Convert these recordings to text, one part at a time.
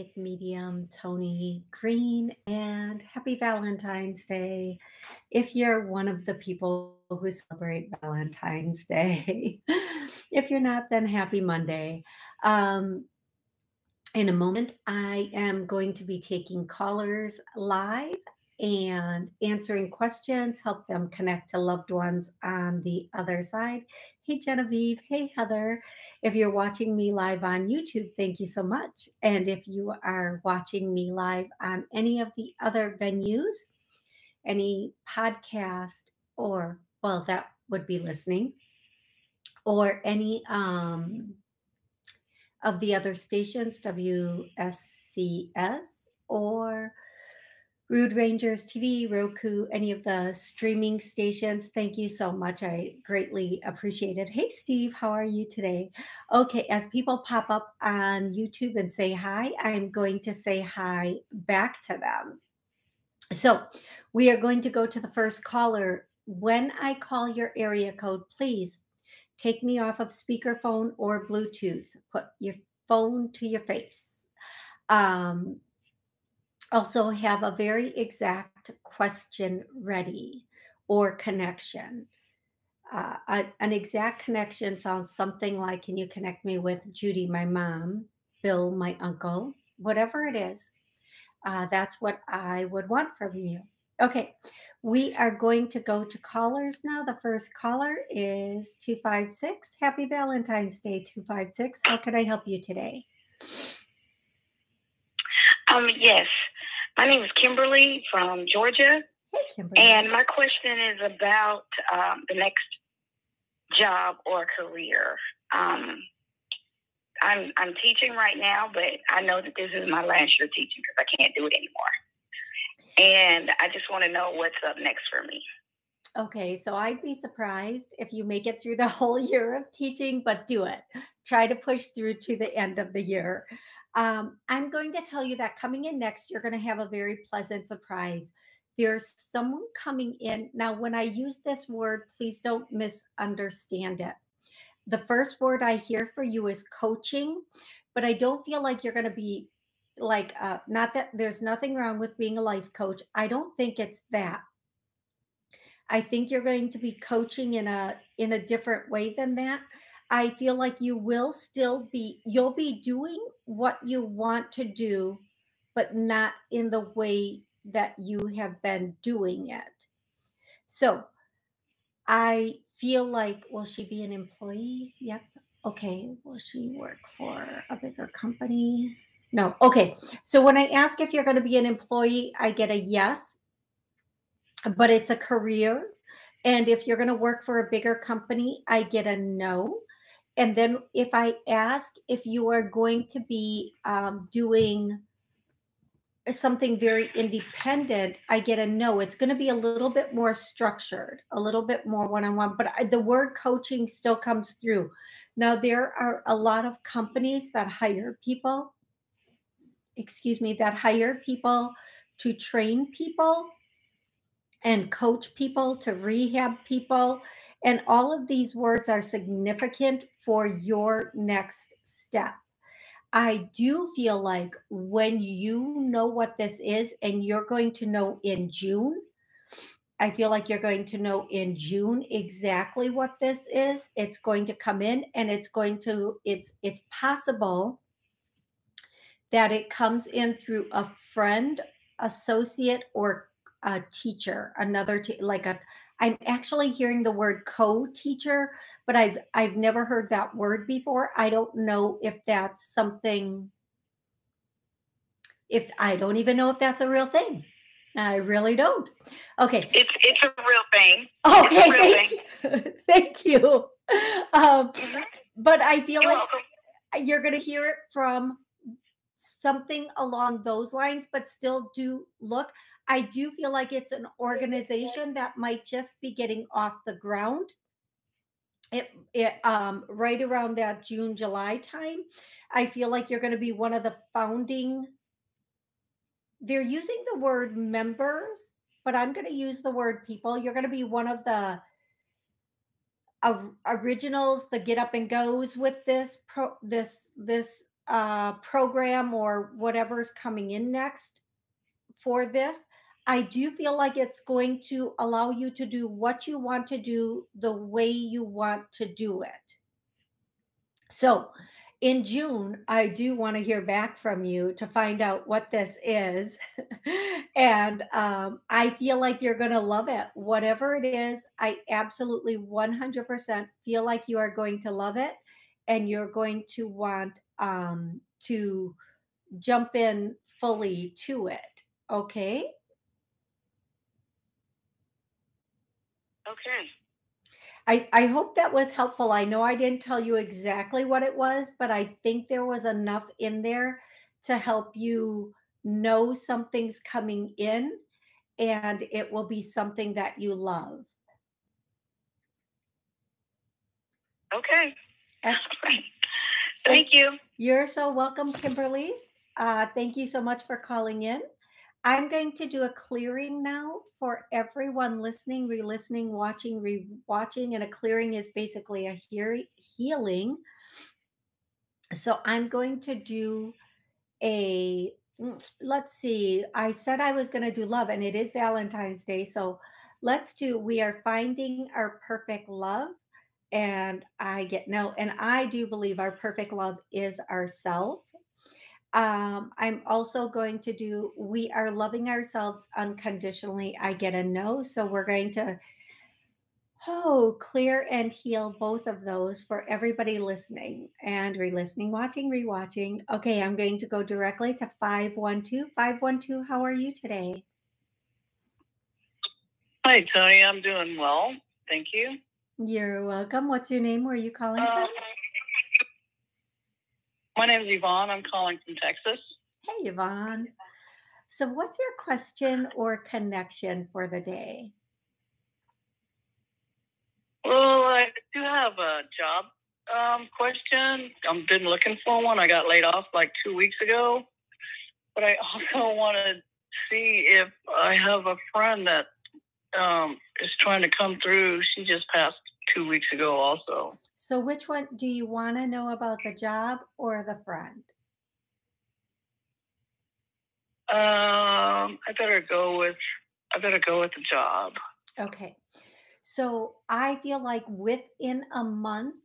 Psychic Medium Toni Green and happy Valentine's Day. If you're one of the people who celebrate Valentine's Day, if you're not, then happy Monday. Um, in a moment, I am going to be taking callers live and answering questions, help them connect to loved ones on the other side. Hey, Genevieve. Hey, Heather. If you're watching me live on YouTube, thank you so much. And if you are watching me live on any of the other venues, any podcast, or, well, that would be listening, or any um, of the other stations, WSCS, or Rude Rangers TV, Roku, any of the streaming stations. Thank you so much. I greatly appreciate it. Hey, Steve, how are you today? Okay, as people pop up on YouTube and say hi, I'm going to say hi back to them. So we are going to go to the first caller. When I call your area code, please take me off of speakerphone or Bluetooth. Put your phone to your face. Um, also have a very exact question ready or connection. Uh, a, an exact connection sounds something like Can you connect me with Judy, my mom, Bill, my uncle, whatever it is? Uh, that's what I would want from you. Okay, we are going to go to callers now. The first caller is 256. Happy Valentine's Day, 256. How can I help you today? Um, yes. My name is Kimberly from Georgia. Hey, Kimberly. And my question is about um, the next job or career. Um, I'm I'm teaching right now, but I know that this is my last year teaching because I can't do it anymore. And I just want to know what's up next for me. Okay, so I'd be surprised if you make it through the whole year of teaching, but do it. Try to push through to the end of the year. Um, I'm going to tell you that coming in next, you're going to have a very pleasant surprise. There's someone coming in. Now, when I use this word, please don't misunderstand it. The first word I hear for you is coaching, but I don't feel like you're going to be like, uh, not that there's nothing wrong with being a life coach. I don't think it's that. I think you're going to be coaching in a in a different way than that. I feel like you will still be, you'll be doing what you want to do, but not in the way that you have been doing it. So I feel like, will she be an employee? Yep. Okay. Will she work for a bigger company? No. Okay. So when I ask if you're going to be an employee, I get a yes, but it's a career. And if you're going to work for a bigger company, I get a no. And then if I ask if you are going to be um, doing something very independent, I get a no. It's going to be a little bit more structured, a little bit more one on one, but I, the word coaching still comes through. Now, there are a lot of companies that hire people, excuse me, that hire people to train people and coach people, to rehab people. And all of these words are significant for your next step. I do feel like when you know what this is, and you're going to know in June, I feel like you're going to know in June exactly what this is. It's going to come in and it's going to, it's it's possible that it comes in through a friend, associate, or a teacher, another like a I'm actually hearing the word co-teacher, but I've I've never heard that word before. I don't know if that's something if I don't even know if that's a real thing. I really don't. Okay. It's it's a real thing. Okay. Real thank, thing. You. thank you. Um, mm-hmm. But I feel You're like welcome. you're going to hear it from something along those lines, but still do look. I do feel like it's an organization that might just be getting off the ground. It, it um, right around that June July time, I feel like you're going to be one of the founding. They're using the word members, but I'm going to use the word people. You're going to be one of the originals, the get up and goes with this pro, this this uh, program or whatever's coming in next for this, I do feel like it's going to allow you to do what you want to do the way you want to do it. So, in June, I do want to hear back from you to find out what this is. and um, I feel like you're going to love it. Whatever it is, I absolutely 100% feel like you are going to love it and you're going to want um, to jump in fully to it. Okay. Okay. I, I hope that was helpful. I know I didn't tell you exactly what it was, but I think there was enough in there to help you know something's coming in and it will be something that you love. Okay. Excellent. Thank you. You're so welcome, Kimberly. Uh, thank you so much for calling in. I'm going to do a clearing now for everyone listening, re listening, watching, re watching. And a clearing is basically a healing. So I'm going to do a, mm, let's see, I said I was going to do love, and it is Valentine's Day. So let's do, we are finding our perfect love. And I get no, and I do believe our perfect love is ourself um, I'm also going to do We Are Loving Ourselves Unconditionally. I get a no. So we're going to, oh, clear and heal both of those for everybody listening and re listening, watching, rewatching. Okay, I'm going to go directly to 512. 512, how are you today? Hi, Toni. I'm doing well. Thank you. You're welcome. What's your name? Where are you calling Uh, from? My name is Yvonne. I'm calling from Texas. Hey, Yvonne. So, what's your question or connection for the day? Well, I do have a job um, question. I've been looking for one. I got laid off like two weeks ago. But I also want to see if I have a friend that um, is trying to come through. She just passed two weeks ago, also. So, which one do you want to know about the job or the friend? Um, I better go with I better go with the job. Okay. So, I feel like within a month,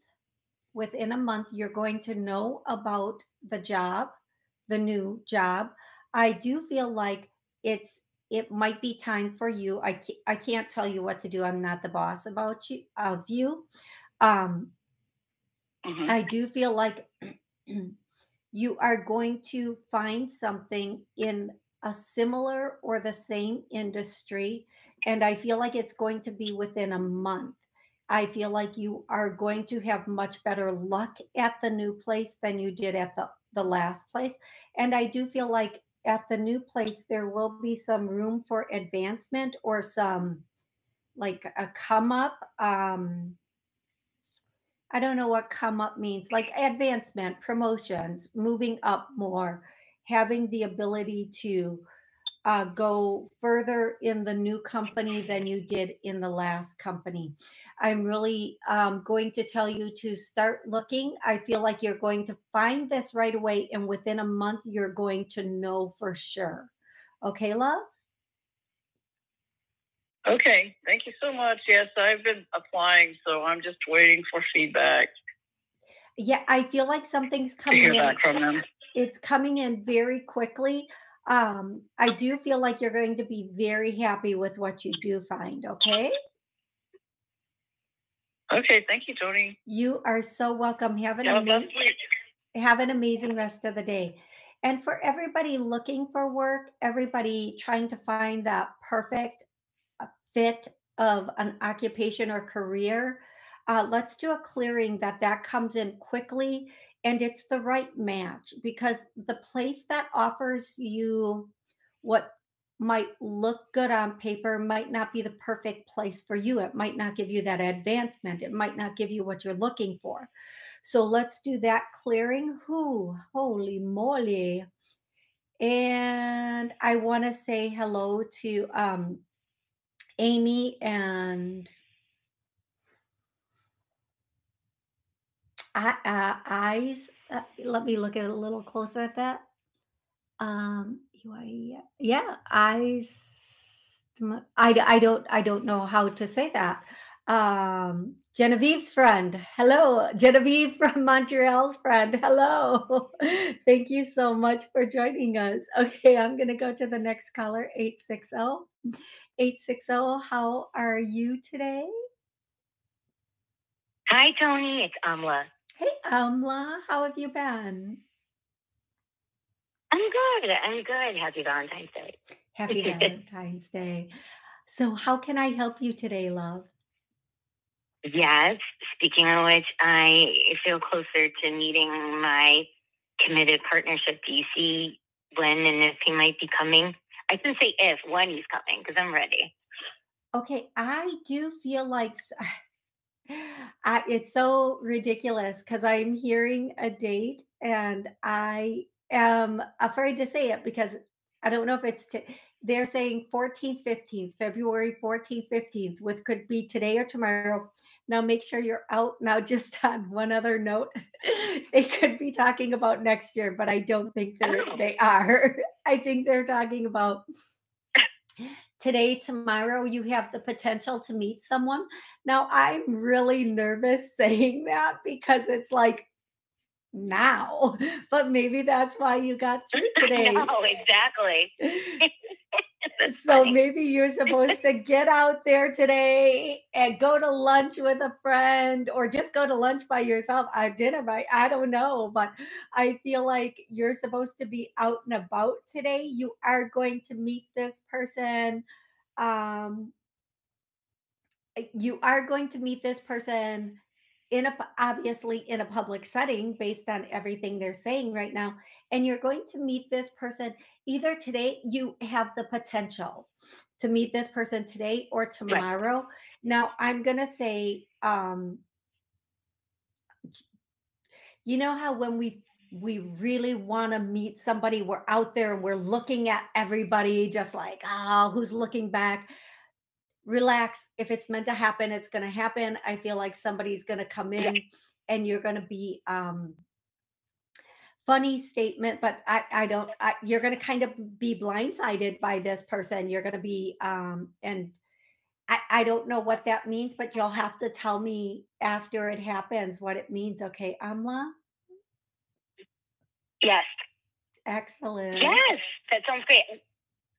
within a month, you're going to know about the job, the new job. I do feel like it's it might be time for you. I can't, I can't tell you what to do. I'm not the boss about you of you. Um, hmm I do feel like you are going to find something in a similar or the same industry. And I feel like it's going to be within a month. I feel like you are going to have much better luck at the new place than you did at the, the last place. And I do feel like at the new place, there will be some room for advancement or some like a come up. Um, I don't know what come up means, like advancement, promotions, moving up more, having the ability to uh, go further in the new company than you did in the last company. I'm really um, going to tell you to start looking. I feel like you're going to find this right away, and within a month, you're going to know for sure. Okay, love? Okay. Thank you so much. Yes, I've been applying, so I'm just waiting for feedback Yeah, I feel like something's to hear coming in. back from them. It's coming in very quickly. Um, I do feel like you're going to be very happy with what you do find. Okay. Okay. Thank you, Toni. You are so welcome. Have an Have amazing have an amazing rest of the day. And for everybody looking for work, everybody trying to find that perfect uh, fit of an occupation or career, uh, let's do a clearing that that comes in quickly and it's the right match because the place that offers you what might look good on paper might not be the perfect place for you. It might not give you that advancement. It might not give you what you're looking for. So let's do that clearing. Who? Holy moly. And I want to say hello to um, Amy and Uh, Eyes Uh, let me look at a little closer at that. Um, yeah, I st I I don't I don't know how to say that. Um, Genevieve's friend. Hello, Genevieve from Montreal's friend. Hello. Thank you so much for joining us. Okay, I'm gonna go to the next caller, 860. 860, how are you today? Hi, Toni. It's Amla. Hey, Amla, how have you been? I'm good. I'm good. Happy Valentine's Day. Happy Valentine's Day. So, how can I help you today, love? yes. Speaking of which, I feel closer to meeting my committed partnership. Do you see when and if he might be coming? I can say if, when he's coming, because I'm ready. Okay, I do feel like I it's so ridiculous because I'm hearing a date and I am afraid to say it because I don't know if it's to they're saying 14th, 15th, February 14th, 15th, which could be today or tomorrow. Now make sure you're out. Now, just on one other note, they could be talking about next year, but I don't think they're they are. I think they're talking about today, tomorrow, you have the potential to meet someone. Now, I'm really nervous saying that because it's like now, but maybe that's why you got through today. know, exactly. That's So funny. maybe you're supposed to get out there today and go to lunch with a friend or just go to lunch by yourself. I dinner by I don't know, but I feel like you're supposed to be out and about today. You are going to meet this person. Um, you are going to meet this person in a obviously in a public setting based on everything they're saying right now and you're going to meet this person either today you have the potential to meet this person today or Right. tomorrow now i'm going to say um you know how when we we really want to meet somebody we're out there and we're looking at everybody just like oh who's looking back relax. If it's meant to happen, it's going to happen. I feel like somebody's going to come Yeah. in and you're going to be um funny statement, but I I don't I, you're going to kind of be blindsided by this person. You're going to be um and I I don't know what that means, but you'll have to tell me after it happens what it means. Okay, Amla? Yes. Excellent. Yes. That sounds great.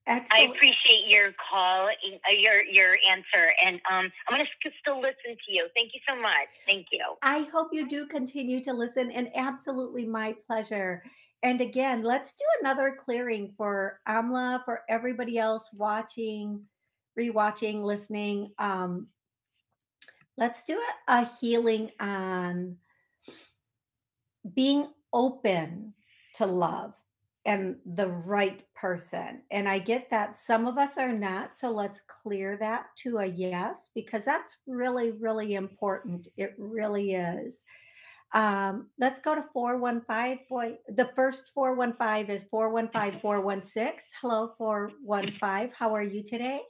I appreciate your call, uh, your your answer, and um, I'm going to still listen to you. Thank you so much. Thank you. I hope you do continue to listen and absolutely my pleasure. And again, let's do another clearing for Amla, for everybody else watching, rewatching, listening. Um, let's do a, a healing on being open to love and the right person. And I get that some of us are not. So let's clear that to a yes, because that's really, really important. It really is. Um, let's go to 415. Boy, the first 415 is 415 416. Hello, 415. How are you today?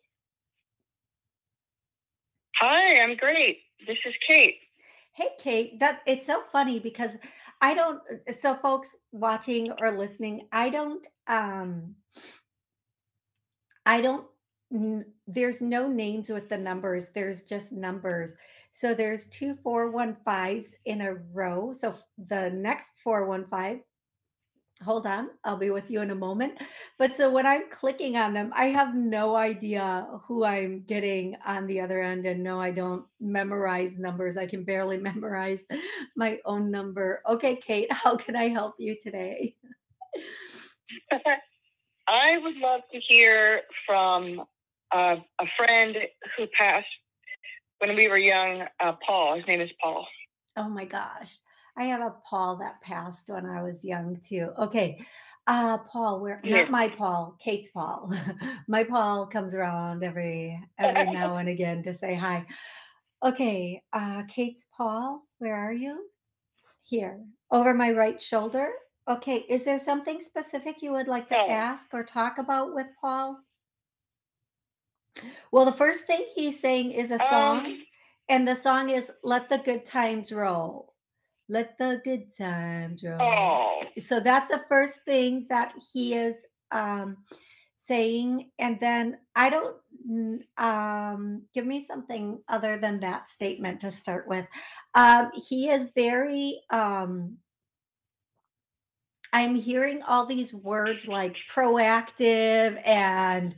Hi, I'm great. This is Kate. Hey, Kate, that it's so funny because I don't, so folks watching or listening, I don't, um, I don't, n- there's no names with the numbers. There's just numbers. So there's two 415s in a row. So f- the next 415 Hold on, I'll be with you in a moment. But so when I'm clicking on them, I have no idea who I'm getting on the other end. And no, I don't memorize numbers. I can barely memorize my own number. Okay, Kate, how can I help you today? I would love to hear from uh, a friend who passed when we were young, uh, Paul. His name is Paul. Oh my gosh. I have a Paul that passed when I was young too. Okay. Uh Paul, where not my Paul, Kate's Paul. my Paul comes around every every now and again to say hi. Okay, uh, Kate's Paul, where are you? Here, over my right shoulder. Okay, is there something specific you would like to oh, ask or talk about with Paul? Well, the first thing he's saying is a song, um, and the song is Let the Good Times Roll. Let the good times roll. Oh, So that's the first thing that he is um, saying. And then I don't, um, give me something other than that statement to start with. Um, he is very, um, I'm hearing all these words like proactive and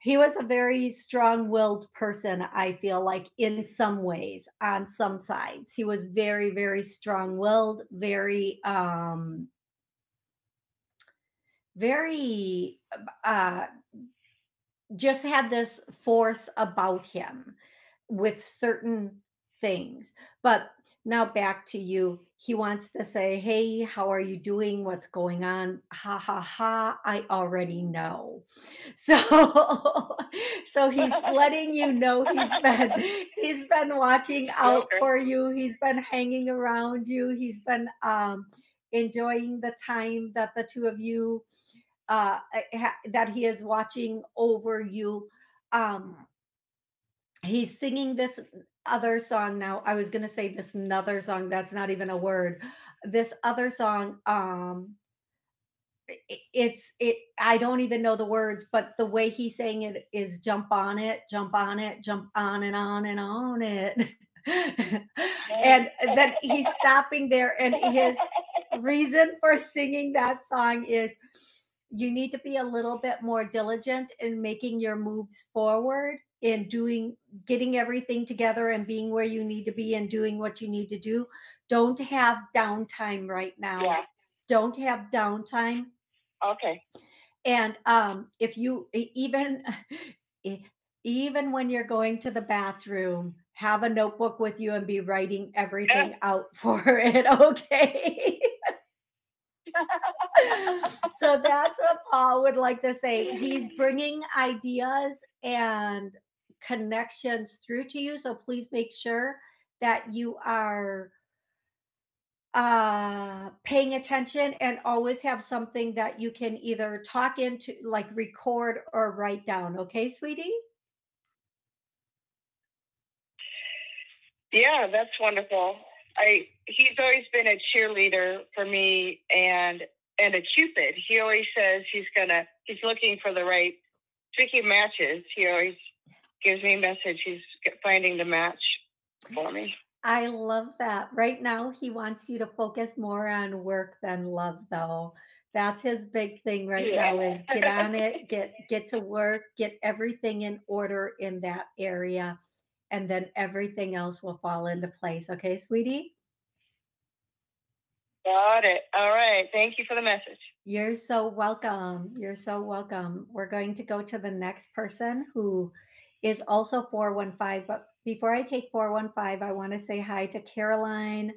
he was a very strong-willed person, I feel like in some ways, on some sides. He was very, very strong-willed, very um very uh just had this force about him with certain things. But now back to you. He wants to say, Hey, how are you doing? What's going on? Ha ha ha. I already know. So so he's letting you know he's been he's been watching out okay. for you. He's been hanging around you. He's been um enjoying the time that the two of you uh ha- that he is watching over you. Um he's singing this other song now i was going to say this another song that's not even a word this other song um it's it i don't even know the words but the way he's saying it is jump on it jump on it jump on and on and on it. And then he's stopping there and his reason for singing that song is you need to be a little bit more diligent in making your moves forward in doing getting everything together and being where you need to be and doing what you need to do don't have downtime right now yeah. don't have downtime Okay. and um if you even even when you're going to the bathroom have a notebook with you and be writing everything out for it okay so that's what Paul would like to say. He's bringing ideas and connections through to you. So please make sure that you are uh paying attention and always have something that you can either talk into like record or write down okay sweetie Yeah, that's wonderful. I he's always been a cheerleader for me and and a cupid. He always says he's gonna he's looking for the right speaking matches, he always gives me a message he's finding the match for me. i love that right now he wants you to focus more on work than love though that's his big thing right now is get on it get get to work get everything in order in that area and then everything else will fall into place okay sweetie Got it. All right. Thank you for the message. you're so welcome you're so welcome we're going to go to the next person who is also 415 but before i take 415 i want to say hi to caroline.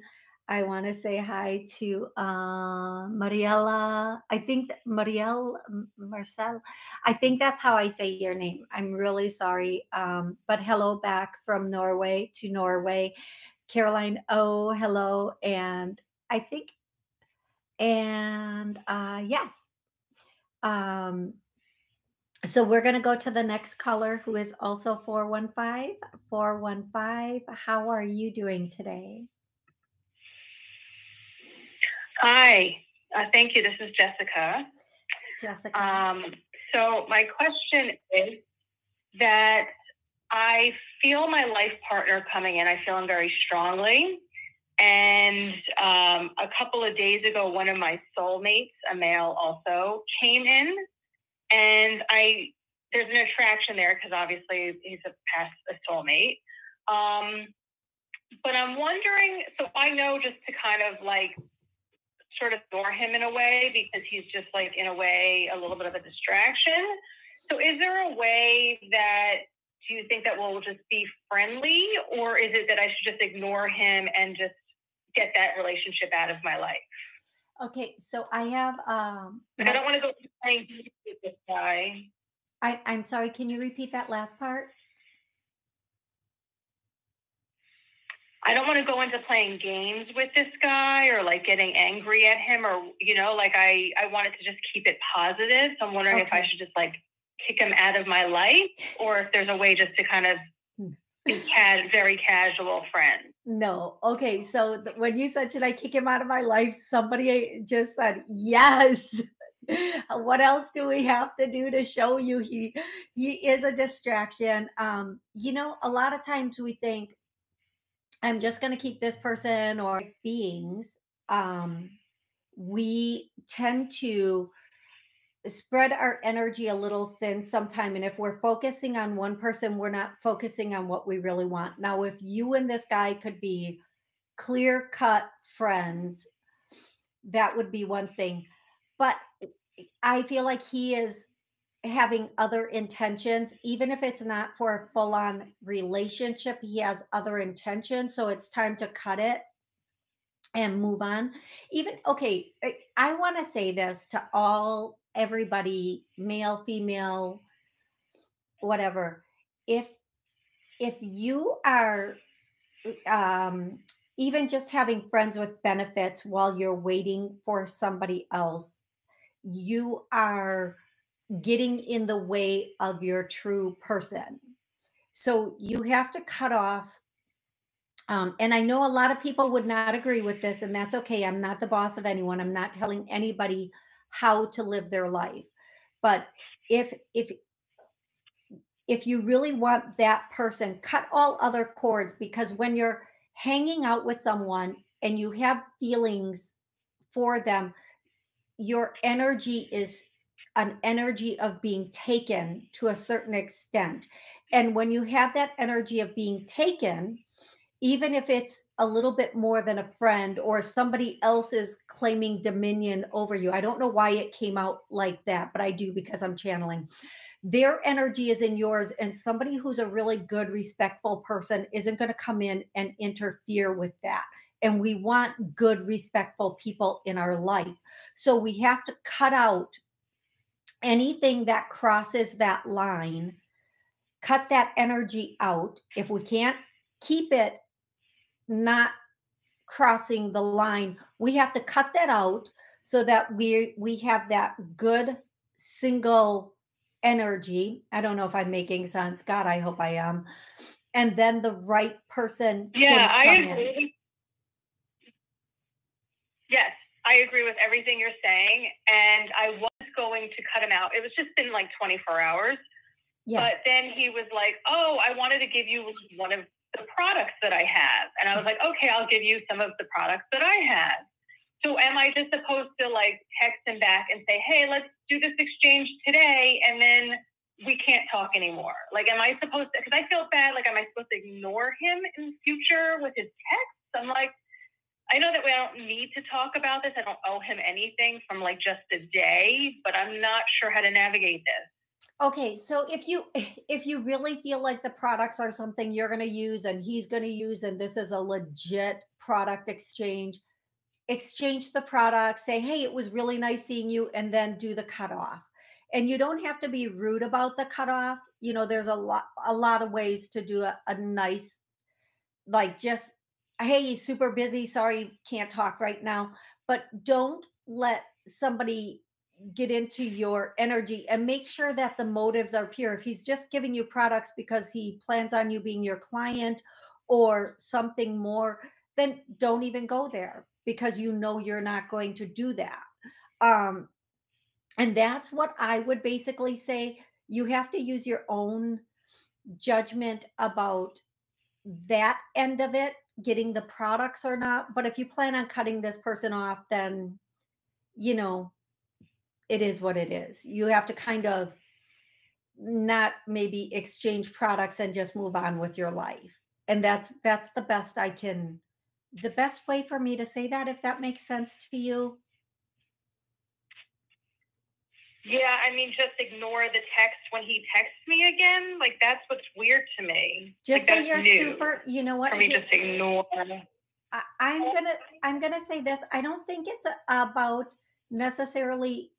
I want to say hi to uh, mariella i think marielle marcel. I think that's how i say your name. I'm really sorry um, but hello back from norway to norway. Caroline oh hello and i think and uh, yes. Um, so we're going to go to the next caller who is also 415. 415, how are you doing today? Hi, uh, thank you. This is Jessica. Jessica. Um, so, my question is that I feel my life partner coming in. I feel him very strongly. And um, a couple of days ago, one of my soulmates, a male also, came in, and I there's an attraction there because obviously he's a past a soulmate. Um, but I'm wondering, so I know just to kind of like sort of ignore him in a way because he's just like in a way a little bit of a distraction. So is there a way that do you think that we'll just be friendly or is it that I should just ignore him and just get that relationship out of my life? Okay, so I have um I don't want to go playing games with this guy. I, I'm sorry, can you repeat that last part? I don't want to go into playing games with this guy or like getting angry at him or you know like I I wanted to just keep it positive. So I'm wondering if I should just like kick him out of my life or if there's a way just to kind of be ca- very casual friends. No. Okay. So th- when you said, should I kick him out of my life? Somebody just said, yes. what else do we have to do to show you he he is a distraction? Um, you know, a lot of times we think I'm just going to keep this person or beings. Um, we tend to spread our energy a little thin sometime and if we're focusing on one person we're not focusing on what we really want. Now if you and this guy could be clear cut friends that would be one thing. But i feel like he is having other intentions even if it's not for a full on relationship he has other intentions so it's time to cut it and move on. Even okay i, I want to say this to all everybody male female whatever if if you are um even just having friends with benefits while you're waiting for somebody else you are getting in the way of your true person. So you have to cut off um, and I know a lot of people would not agree with this, and that's okay. I'm not the boss of anyone. I'm not telling anybody how to live their life. But if if if you really want that person, cut all other cords because when you're hanging out with someone and you have feelings for them, your energy is an energy of being taken to a certain extent. And when you have that energy of being taken, even if it's a little bit more than a friend or somebody else is claiming dominion over you. I don't know why it came out like that, but I do because I'm channeling. Their energy is in yours, and somebody who's a really good, respectful person isn't going to come in and interfere with that. And we want good, respectful people in our life. So we have to cut out anything that crosses that line, cut that energy out. If we can't keep it not crossing the line. We have to cut that out so that we we have that good single energy. I don't know if i'm making sense. God i hope i am. And then the right person yeah i agree in. yes i agree with everything you're saying and i was going to cut him out. It was just been like 24 hours. Yeah. but then he was like oh i wanted to give you one of the products that I have. And I was like, okay, I'll give you some of the products that I have. So am I just supposed to like text him back and say, hey, let's do this exchange today and then we can't talk anymore? Like, am I supposed to, because I feel bad, like, am I supposed to ignore him in the future with his texts? I'm like, I know that we don't need to talk about this. I don't owe him anything from like just a day, but I'm not sure how to navigate this. Okay, so if you if you really feel like the products are something you're going to use and he's going to use and this is a legit product exchange, exchange the product, say, "Hey, it was really nice seeing you," and then do the cutoff. And you don't have to be rude about the cutoff. You know, there's a lot a lot of ways to do a, a nice like just hey, super busy, sorry, can't talk right now, but don't let somebody get into your energy and make sure that the motives are pure. If he's just giving you products because he plans on you being your client or something more, then don't even go there because you know you're not going to do that. Um, and that's what I would basically say. You have to use your own judgment about that end of it, getting the products or not. But if you plan on cutting this person off, then, you know, it is what it is. You have to kind of not maybe exchange products and just move on with your life. And that's that's the best I can the best way for me to say that if that makes sense to you. Yeah, I mean, just ignore the text when he texts me again. Like that's what's weird to me. Just like, say you're super. You know what? For me, just ignore. I'm gonna. I'm gonna say this. I don't think it's about necessarily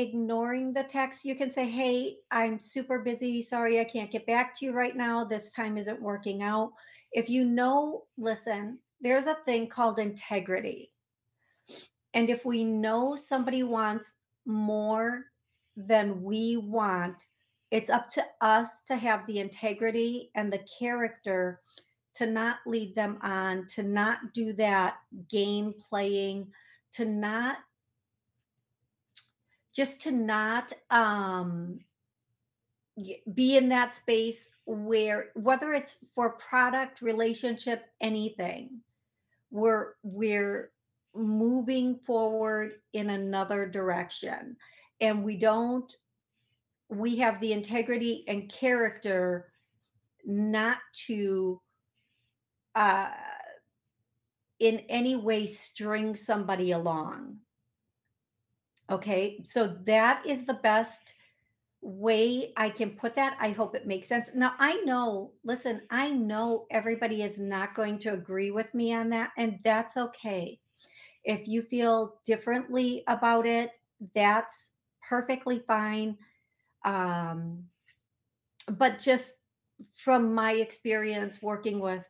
ignoring the text, you can say, Hey, I'm super busy. Sorry, I can't get back to you right now. This time isn't working out. If you know, listen, there's a thing called integrity. And if we know somebody wants more than we want, it's up to us to have the integrity and the character to not lead them on, to not do that game playing, to not just to not um be in that space where whether it's for product relationship anything we're we're moving forward in another direction. And we don't we have the integrity and character not to uh in any way string somebody along okay so that is the best way I can put that. I hope it makes sense. Now, I know, listen, I know everybody is not going to agree with me on that, and that's okay. If you feel differently about it, that's perfectly fine. Um, but just from my experience working with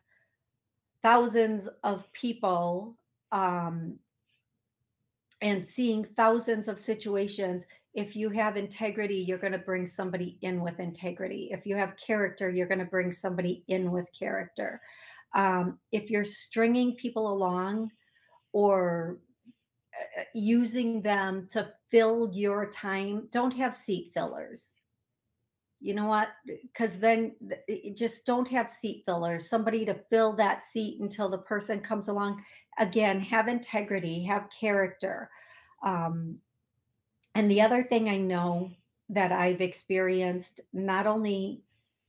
thousands of people um, and seeing thousands of situations if you have integrity you're going to bring somebody in with integrity. If you have character you're going to bring somebody in with character. Um, if you're stringing people along or uh, using them to fill your time don't have seat fillers. You know what? Because then just don't have seat fillers. Somebody to fill that seat until the person comes along again have integrity have character um, and the other thing i know that i've experienced not only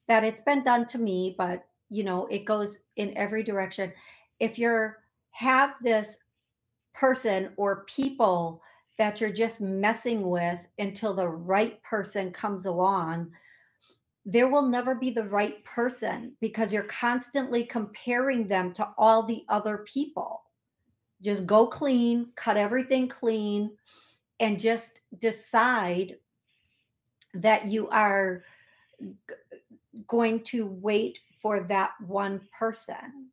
that it's been done to me but you know it goes in every direction. If you're have this person or people that you're just messing with until the right person comes along there will never be the right person because you're constantly comparing them to all the other people just go clean, cut everything clean, and just decide that you are g- going to wait for that one person.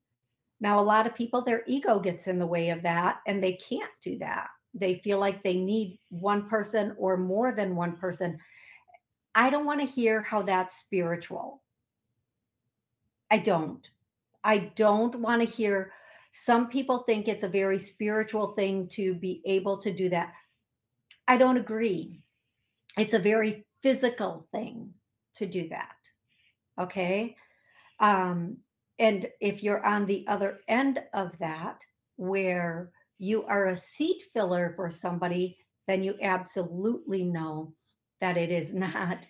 Now, a lot of people, their ego gets in the way of that, and they can't do that. They feel like they need one person or more than one person. I don't want to hear how that's spiritual. I don't. I don't want to hear some people think it's a very spiritual thing to be able to do that. I don't agree. It's a very physical thing to do that. Okay. Um, and if you're on the other end of that, where you are a seat filler for somebody, then you absolutely know that it is not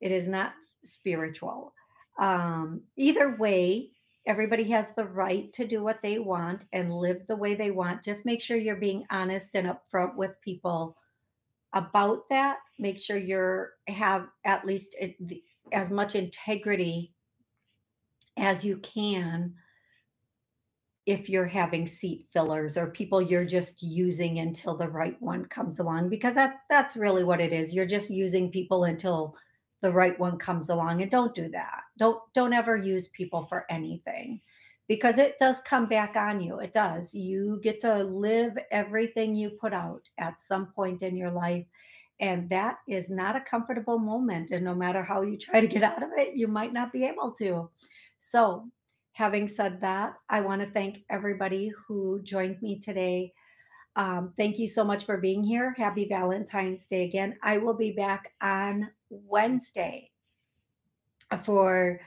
it is not spiritual. Um, either way, Everybody has the right to do what they want and live the way they want. Just make sure you're being honest and upfront with people about that. Make sure you're have at least as much integrity as you can if you're having seat fillers or people you're just using until the right one comes along because that's that's really what it is you're just using people until the right one comes along and don't do that. Don't don't ever use people for anything because it does come back on you. It does. You get to live everything you put out at some point in your life and that is not a comfortable moment and no matter how you try to get out of it you might not be able to. So having said that i want to thank everybody who joined me today um, thank you so much for being here. Happy Valentine's Day again. I will be back on Wednesday for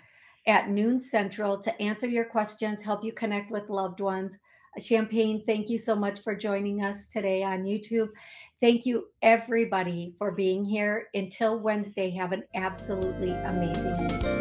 at noon central to answer your questions, help you connect with loved ones. Champagne, thank you so much for joining us today on YouTube. Thank you, everybody, for being here. Until Wednesday, have an absolutely amazing.